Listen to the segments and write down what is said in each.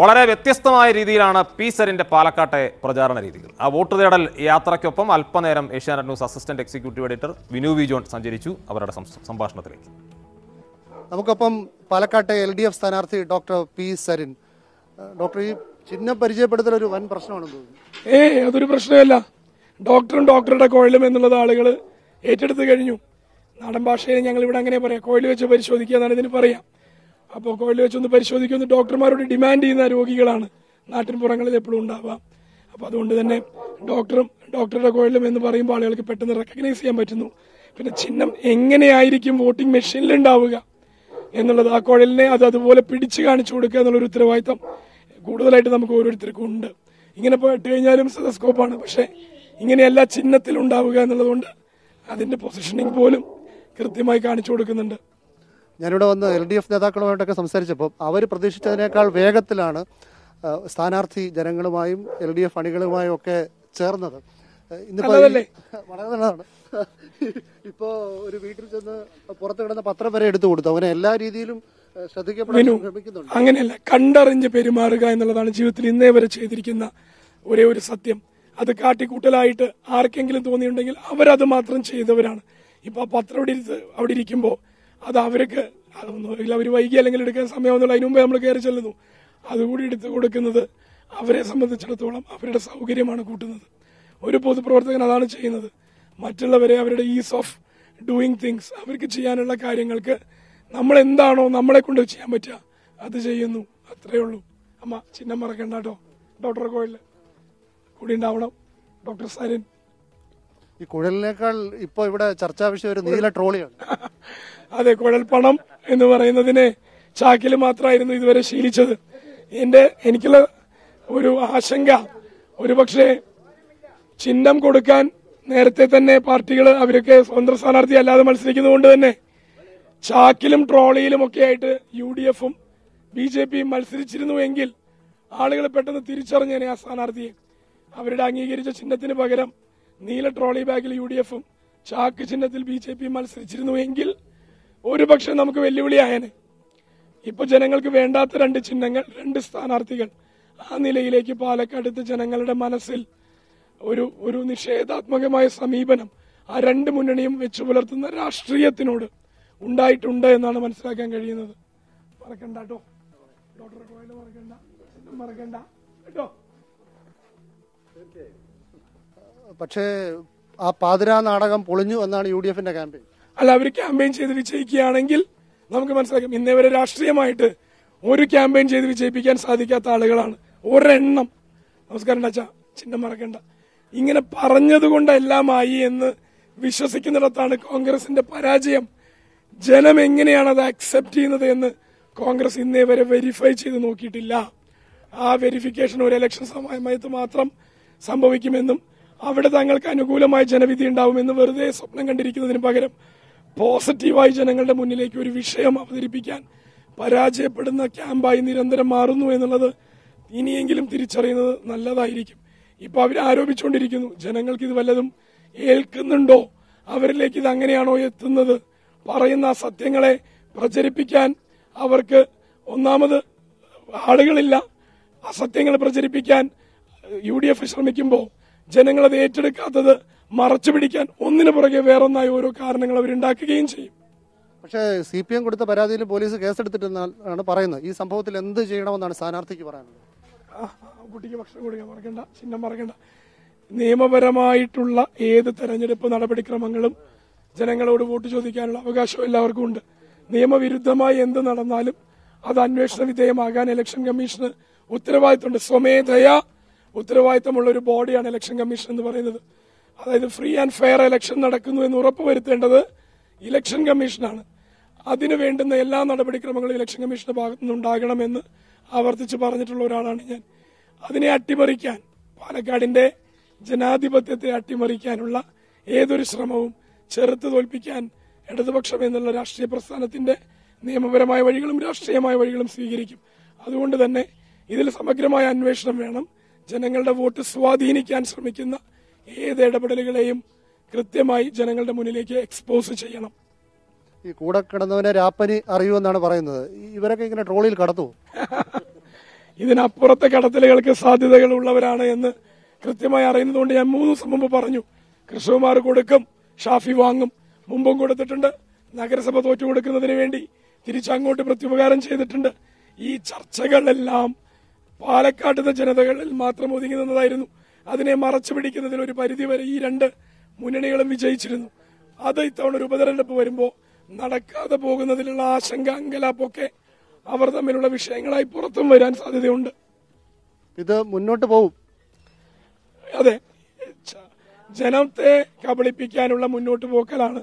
വളരെ വ്യത്യസ്തമായ രീതിയിലാണ് പി സരിന്റെ പാലക്കാട്ടെ പ്രചാരണ രീതികൾ. ആ വോട്ട് തേടൽ യാത്രയ്ക്കൊപ്പം അല്പനേരം Asianet news assistant executive editor Vinu V John സഞ്ചരിച്ചു അവരുടെ സംഭാഷണത്തിലേക്ക്. നമുക്കൊപ്പം പാലക്കാട്ടെ എൽ ഡി എഫ് സ്ഥാനാർത്ഥി ഡോക്ടർ പി സരിൻ. ഡോക്ടർ ഈ ചിഹ്നം പരിചയപ്പെടുത്തൽ ഒരു വൻ പ്രശ്നമാണ് തോന്നുന്നു. ഏ അതൊരു പ്രശ്നമല്ല. ഡോക്ടറും ഡോക്ടറുടെ കോഴിലും എന്നുള്ളത് ആളുകൾ ഏറ്റെടുത്ത് കഴിഞ്ഞു. നാടൻ ഭാഷയിൽ ഞങ്ങൾ ഇവിടെ അങ്ങനെ പറയാം. കോഴിൽ വെച്ച് പരിശോധിക്കുക എന്നാണ് ഇതിന് പറയാം. അപ്പോൾ കോവിഡിൽ വെച്ചൊന്ന് പരിശോധിക്കുമെന്ന് ഡോക്ടർമാരോട് ഡിമാൻഡ് ചെയ്യുന്ന രോഗികളാണ്. നാട്ടിൻ പുറങ്ങളിൽ എപ്പോഴും ഉണ്ടാവാം. അപ്പോൾ അതുകൊണ്ട് തന്നെ ഡോക്ടറും ഡോക്ടറുടെ കോഴിലും എന്ന് പറയുമ്പോൾ ആളുകൾക്ക് പെട്ടെന്ന് റെക്കഗ്നൈസ് ചെയ്യാൻ പറ്റുന്നു. പിന്നെ ചിഹ്നം എങ്ങനെയായിരിക്കും വോട്ടിംഗ് മെഷീനിൽ ഉണ്ടാവുക എന്നുള്ളത് ആ കുഴലിനെ അത് അതുപോലെ പിടിച്ചു കാണിച്ചു കൊടുക്കുക എന്നുള്ളൊരു ഉത്തരവാദിത്തം കൂടുതലായിട്ട് നമുക്ക് ഓരോരുത്തർക്കും ഉണ്ട്. ഇങ്ങനെ പോയിട്ട് കഴിഞ്ഞാലും സെതസ്കോപ്പാണ് പക്ഷേ ഇങ്ങനെയല്ല ചിഹ്നത്തിൽ ഉണ്ടാവുക എന്നുള്ളതുകൊണ്ട് അതിന്റെ പൊസിഷനിങ് പോലും കൃത്യമായി കാണിച്ചു കൊടുക്കുന്നുണ്ട്. ഞാനിവിടെ വന്ന് എൽ ഡി എഫ് നേതാക്കളുമായിട്ടൊക്കെ സംസാരിച്ചപ്പോൾ അവർ പ്രതീക്ഷിച്ചതിനേക്കാൾ വേഗത്തിലാണ് സ്ഥാനാർത്ഥി ജനങ്ങളുമായും എൽ ഡി എഫ് അണികളുമായും ഒക്കെ ചേർന്നത്. ഇന്നിപ്പോ വളരെ നല്ലതാണ്. ഇപ്പോ ഒരു വീട്ടിൽ ചെന്ന് പുറത്ത് കിടന്ന പത്രം വരെ എടുത്തു കൊടുത്തു. അങ്ങനെ എല്ലാ രീതിയിലും ശ്രദ്ധിക്കപ്പെടാൻ ശ്രമിക്കുന്നുണ്ട്. അങ്ങനെയല്ല കണ്ടറിഞ്ഞ് പെരുമാറുക എന്നുള്ളതാണ് ജീവിതത്തിൽ ഇന്നേ വരെ ചെയ്തിരിക്കുന്ന ഒരേ ഒരു സത്യം. അത് കാട്ടിക്കൂട്ടലായിട്ട് ആർക്കെങ്കിലും തോന്നിയിട്ടുണ്ടെങ്കിൽ അവരത് മാത്രം ചെയ്തവരാണ്. ഇപ്പൊ പത്രം അവിടെ അവിടെ ഇരിക്കുമ്പോൾ അത് അവർക്ക് അതൊന്നും അവർ വൈകി അല്ലെങ്കിൽ എടുക്കാൻ സമയമെന്നുള്ള അതിന് മുമ്പേ നമ്മൾ കയറി ചെല്ലുന്നു. അതുകൂടി എടുത്തു കൊടുക്കുന്നത് അവരെ സംബന്ധിച്ചിടത്തോളം അവരുടെ സൗകര്യമാണ് കൂട്ടുന്നത്. ഒരു പൊതുപ്രവർത്തകൻ അതാണ് ചെയ്യുന്നത്. മറ്റുള്ളവരെ അവരുടെ ഈസ് ഓഫ് ഡൂയിങ് തിങ്സ് അവർക്ക് ചെയ്യാനുള്ള കാര്യങ്ങൾക്ക് നമ്മൾ എന്താണോ നമ്മളെ കൊണ്ട് ചെയ്യാൻ പറ്റുക അത് ചെയ്യുന്നു. അത്രേ ഉള്ളൂ. അമ്മ ചിഹ്നം മറക്കണ്ട കേട്ടോ. ഡോക്ടർ കോയിൽ കൂടി ഉണ്ടാവണം. ഡോക്ടർ സരിൻ. ഈ കുഴലിനേക്കാൾ ഇപ്പോൾ ഇവിടെ ചർച്ചാ വിഷയം ഒരു നീല ട്രോളിയാണ്. അതെ കുഴൽപ്പണം എന്ന് പറയുന്നതിനെ ചാക്കിൽ മാത്രമായിരുന്നു ഇതുവരെ ശീലിച്ചത്. എന്റെ എനിക്കുള്ള ഒരു ആശങ്ക ഒരുപക്ഷെ ചിഹ്നം കൊടുക്കാൻ നേരത്തെ തന്നെ പാർട്ടികൾ അവരൊക്കെ സ്വതന്ത്ര സ്ഥാനാർത്ഥി അല്ലാതെ മത്സരിക്കുന്നതുകൊണ്ട് തന്നെ ചാക്കിലും ട്രോളിയിലും ഒക്കെ ആയിട്ട് യു ഡി എഫും ബി ജെ പിയും മത്സരിച്ചിരുന്നുവെങ്കിൽ ആളുകൾ പെട്ടെന്ന് തിരിച്ചറിഞ്ഞേനെ ആ സ്ഥാനാർത്ഥിയെ. അവരുടെ അംഗീകരിച്ച ചിഹ്നത്തിന് പകരം നീല ട്രോളി ബാഗിൽ യു ഡി എഫും ചാക്ക് ചിഹ്നത്തിൽ ബി ജെ പിയും മത്സരിച്ചിരുന്നുവെങ്കിൽ ഒരുപക്ഷെ നമുക്ക് വെല്ലുവിളിയായേനെ. ഇപ്പൊ ജനങ്ങൾക്ക് വേണ്ടാത്ത രണ്ട് ചിഹ്നങ്ങൾ രണ്ട് സ്ഥാനാർത്ഥികൾ. ആ നിലയിലേക്ക് പാലക്കാടത്തെ ജനങ്ങളുടെ മനസ്സിൽ ഒരു ഒരു നിഷേധാത്മകമായ സമീപനം ആ രണ്ട് മുന്നണിയും വെച്ചു പുലർത്തുന്ന രാഷ്ട്രീയത്തിനോട് ഉണ്ടായിട്ടുണ്ട് എന്നാണ് മനസ്സിലാക്കാൻ കഴിയുന്നത്. മറക്കണ്ട കേട്ടോ. ഡോക്ടർ മറക്കണ്ട. മറക്കണ്ട. കേട്ടോ. പക്ഷേ ആ പാതിരാ നാടകം പൊളിഞ്ഞു എന്നാണ് യു ഡി എഫിന്റെ ക്യാമ്പയിൻ. അല്ല അവർ ക്യാമ്പയിൻ ചെയ്ത് വിജയിക്കുകയാണെങ്കിൽ നമുക്ക് മനസ്സിലാക്കാം ഇന്നേ വരെ രാഷ്ട്രീയമായിട്ട് ഒരു ക്യാമ്പയിൻ ചെയ്ത് വിജയിപ്പിക്കാൻ സാധിക്കാത്ത ആളുകളാണ് ഒരെണ്ണം. നമസ്കാരം അച്ഛാ ചിഹ്നം മറക്കണ്ട. ഇങ്ങനെ പറഞ്ഞതുകൊണ്ട് എല്ലാമായി എന്ന് വിശ്വസിക്കുന്നിടത്താണ് കോൺഗ്രസിന്റെ പരാജയം. ജനം എങ്ങനെയാണ് അത് അക്സെപ്റ്റ് ചെയ്യുന്നത് എന്ന് കോൺഗ്രസ് ഇന്നേ വരെ വെരിഫൈ ചെയ്ത് നോക്കിയിട്ടില്ല. ആ വെരിഫിക്കേഷൻ ഒരു ഇലക്ഷൻ സമയത്ത് മാത്രം സംഭവിക്കുമെന്നും അവിടെ തങ്ങൾക്ക് അനുകൂലമായ ജനവിധി ഉണ്ടാവുമെന്ന് വെറുതെ സ്വപ്നം കണ്ടിരിക്കുന്നതിന് പകരം പോസിറ്റീവായി ജനങ്ങളുടെ മുന്നിലേക്ക് ഒരു വിഷയം അവതരിപ്പിക്കാൻ പരാജയപ്പെടുന്ന ക്യാമ്പായി നിരന്തരം മാറുന്നു എന്നുള്ളത് ഇനിയെങ്കിലും തിരിച്ചറിയുന്നത് നല്ലതായിരിക്കും. ഇപ്പൊ അവർ ആരോപിച്ചുകൊണ്ടിരിക്കുന്നു ജനങ്ങൾക്ക് ഇത് വല്ലതും ഏൽക്കുന്നുണ്ടോ? അവരിലേക്ക് ഇത് അങ്ങനെയാണോ എത്തുന്നത്? പറയുന്ന സത്യങ്ങളെ പ്രചരിപ്പിക്കാൻ അവർക്ക് ഒന്നാമത് ആളുകളില്ല. അസത്യങ്ങൾ പ്രചരിപ്പിക്കാൻ യു ഡി എഫ് ശ്രമിക്കുമ്പോൾ ജനങ്ങളത് ഏറ്റെടുക്കാത്തത് മറച്ചു പിടിക്കാൻ ഒന്നിനു പുറകെ വേറൊന്നായി ഓരോ കാരണങ്ങൾ അവരുണ്ടാക്കുകയും ചെയ്യും. പക്ഷേ സി പി എം കൊടുത്ത പരാതിയിൽ പോലീസ് കേസെടുത്തിട്ടെന്നാണ് പറയുന്നത്. ഈ സംഭവത്തിൽ എന്ത് ചെയ്യണമെന്നാണ് സ്ഥാനാർത്ഥിക്ക് പറയാനുള്ളത്? കുട്ടിക്ക് ഭക്ഷണം കൊടുക്കാൻ മറക്കണ്ട ചിഹ്നം മറക്കണ്ട. നിയമപരമായിട്ടുള്ള ഏത് തെരഞ്ഞെടുപ്പ് നടപടിക്രമങ്ങളും ജനങ്ങളോട് വോട്ട് ചോദിക്കാനുള്ള അവകാശം എല്ലാവർക്കും ഉണ്ട്. നിയമവിരുദ്ധമായി എന്ത് നടന്നാലും അത് അന്വേഷണ വിധേയമാകാൻ ഇലക്ഷൻ കമ്മീഷന് ഉത്തരവാദിത്തമുണ്ട്. സ്വമേധയാ ഉത്തരവാദിത്തമുള്ള ഒരു ബോഡിയാണ് ഇലക്ഷൻ കമ്മീഷൻ എന്ന് പറയുന്നത്. അതായത് ഫ്രീ ആൻഡ് ഫെയർ ഇലക്ഷൻ നടക്കുന്നു എന്ന് ഉറപ്പുവരുത്തേണ്ടത് ഇലക്ഷൻ കമ്മീഷനാണ് അതിനു വേണ്ടുന്ന എല്ലാ നടപടിക്രമങ്ങളും ഇലക്ഷൻ കമ്മീഷന്റെ ഭാഗത്തു നിന്നുണ്ടാകണമെന്ന് ആവർത്തിച്ച് പറഞ്ഞിട്ടുള്ള ഒരാളാണ് ഞാൻ. അതിനെ അട്ടിമറിക്കാൻ പാലക്കാടിന്റെ ജനാധിപത്യത്തെ അട്ടിമറിക്കാനുള്ള ഏതൊരു ശ്രമവും ചെറുത്ത് തോൽപ്പിക്കാൻ ഇടതുപക്ഷം എന്നുള്ള രാഷ്ട്രീയ പ്രസ്ഥാനത്തിന്റെ നിയമപരമായ വഴികളും രാഷ്ട്രീയമായ വഴികളും സ്വീകരിക്കും. അതുകൊണ്ട് തന്നെ ഇതിൽ സമഗ്രമായ അന്വേഷണം വേണം. ജനങ്ങളുടെ വോട്ട് സ്വാധീനിക്കാൻ ശ്രമിക്കുന്ന ഏത് ഇടപെടലുകളെയും കൃത്യമായി ജനങ്ങളുടെ മുന്നിലേക്ക് എക്സ്പോസ് ചെയ്യണം. ഈ കൂടെ കിടന്നവനെ രാപ്പനി അറിയുമെന്നാണ് പറയുന്നത്. ഇവരൊക്കെ ഇങ്ങനെ ട്രോളിയിൽ കടത്തു. ഇതിനപ്പുറത്തെ കടത്തലുകൾക്ക് സാധ്യതകൾ ഉള്ളവരാണ് എന്ന് കൃത്യമായി അറിയുന്നതുകൊണ്ട് ഞാൻ മൂന്ന് ദിവസം മുമ്പ് പറഞ്ഞു. കൃഷ്ണകുമാർ കൊടുക്കും ഷാഫി വാങ്ങും. മുമ്പും കൊടുത്തിട്ടുണ്ട്. നഗരസഭ തോറ്റു കൊടുക്കുന്നതിന് വേണ്ടി തിരിച്ചങ്ങോട്ട് പ്രത്യുപകാരം ചെയ്തിട്ടുണ്ട്. ഈ ചർച്ചകളെല്ലാം പാലക്കാട്ടിലെ ജനതകളിൽ മാത്രം ഒതുങ്ങി നിന്നതായിരുന്നു. അതിനെ മറച്ചു പിടിക്കുന്നതിന് ഒരു പരിധിവരെ ഈ രണ്ട് മുന്നണികളും വിജയിച്ചിരുന്നു. അത് ഇത്തവണ ഒരു ഉപതെരഞ്ഞെടുപ്പ് വരുമ്പോൾ നടക്കാതെ പോകുന്നതിലുള്ള ആശങ്ക അങ്കലാപ്പൊക്കെ അവർ തമ്മിലുള്ള വിഷയങ്ങളായി പുറത്തും വരാൻ സാധ്യതയുണ്ട്. ഇത് മുന്നോട്ട് പോകും അതെ. ജനത്തെ കബളിപ്പിക്കാനുള്ള മുന്നോട്ട് പോക്കലാണ്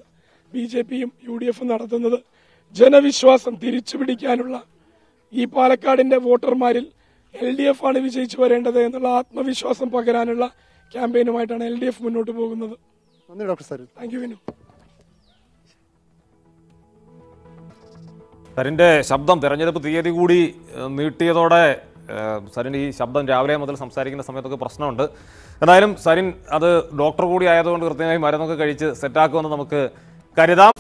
ബി ജെ പിയും യു ഡി എഫും നടത്തുന്നത്. ജനവിശ്വാസം തിരിച്ചു പിടിക്കാനുള്ള ഈ പാലക്കാടിന്റെ വോട്ടർമാരിൽ എൽ ഡി എഫ് ആണ് വിജയിച്ചു വരേണ്ടത് എന്നുള്ള ആത്മവിശ്വാസം പകരാനുള്ള ക്യാമ്പയിനുമായിട്ടാണ് എൽ ഡി എഫ് മുന്നോട്ട് പോകുന്നത്. നന്ദി doctor sir thank you Vinu. സരിന്റെ ശബ്ദം തെരഞ്ഞെടുപ്പ് തീയതി കൂടി നീട്ടിയതോടെ സരിൻ ഈ ശബ്ദം രാവിലെ മുതൽ സംസാരിക്കുന്ന സമയത്തൊക്കെ പ്രശ്നമുണ്ട്. എന്തായാലും സരിൻ അത് ഡോക്ടർ കൂടി ആയതുകൊണ്ട് കൃത്യമായി മരുന്നൊക്കെ കഴിച്ച് സെറ്റാക്കുമെന്ന് നമുക്ക് കരുതാം.